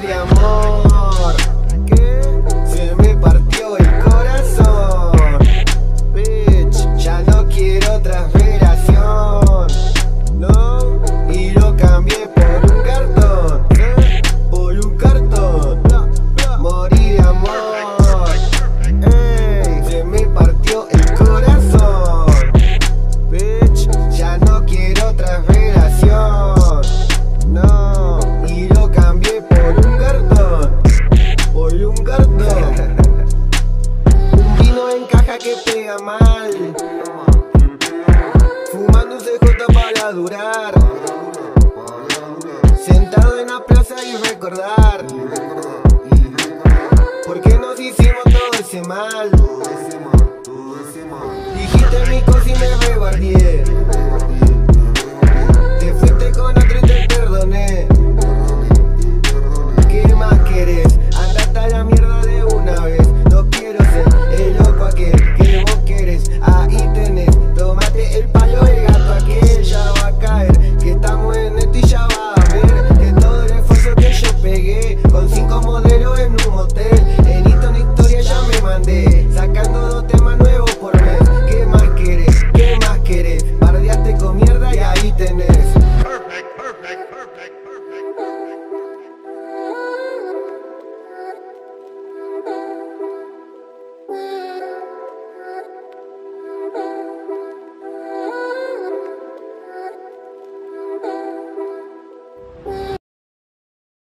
media, amor. pega mal. Fumándose J para durar. Sentado en la plaza y recordar. Porque nos hicimos todo ese mal. Dijiste mi cosa y me reguardié. y tenés. Tómate el palo del gato aquí.